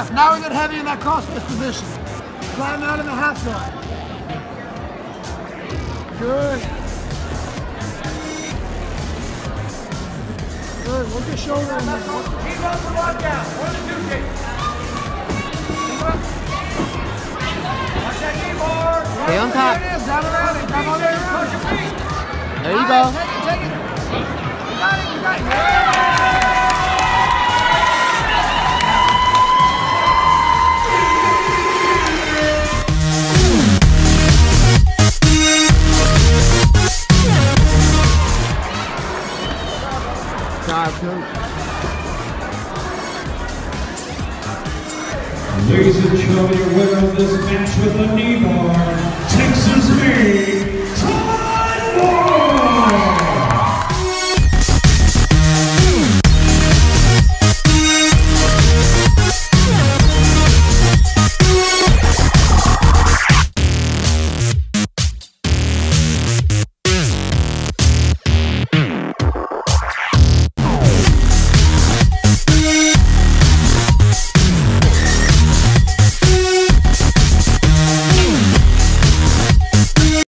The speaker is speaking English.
half. Now we get heavy in that crossface position. Flatten out in the half guard. Good. Good. Work your shoulder in there. Keep up the lockdown. One to two, Jake. Keep up. Watch that knee bar. Stay on top. There it is. Down around it. Grab on there. Push your feet. There you go. Take it, take it. You got it, you got it. Job, coach. Ladies and gentlemen, your winner of this match with the knee bar,